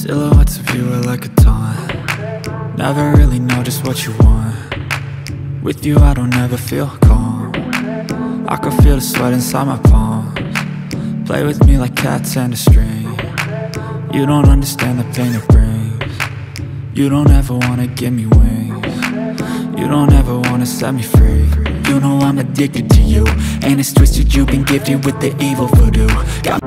Silhouettes of you are like a taunt. Never really know just what you want. With you I don't ever feel calm. I can feel the sweat inside my palms. Play with me like cats and a string. You don't understand the pain it brings. You don't ever wanna give me wings. You don't ever wanna set me free. You know I'm addicted to you. And it's twisted you've been gifted with the evil voodoo. Got